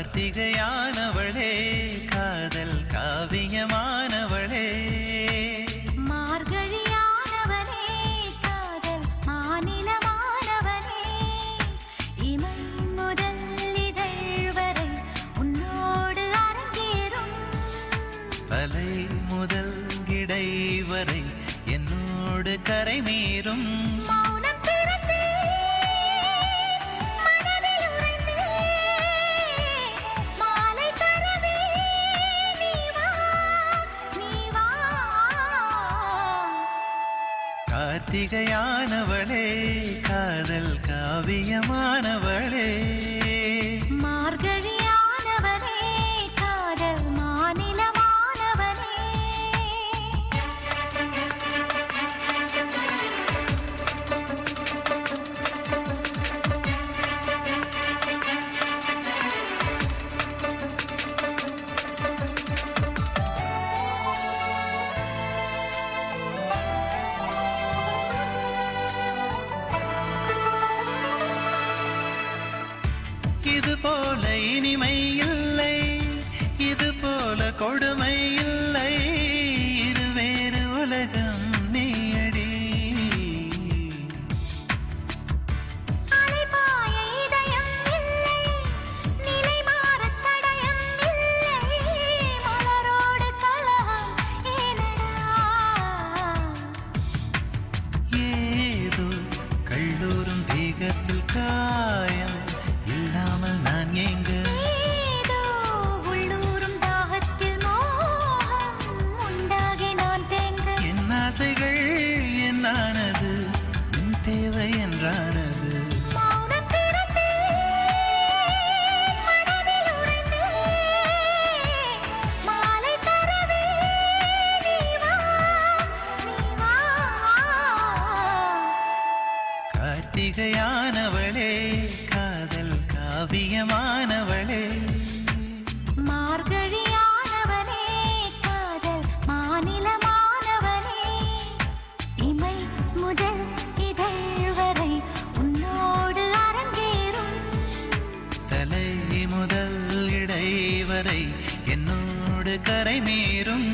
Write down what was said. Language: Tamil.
கார்த்திகையானவளே காதல் காவியமானவளே. முதல் இடை வரை என்னோடு கரை மீறும். கார்த்திகையானவளே காதல் காவியமானவளே. இது போல இனிமை இல்லை இது போல கொடுமை இல்லை இருவேறு உலகம் நீயடி. ஏதோ கல்லூரும் தேகத்தில் ஆசைகள் என்னானது? உன் தேவை என்றானது? கார்த்திகையானவளே காதல் காவியமானவள் கரை மீறும்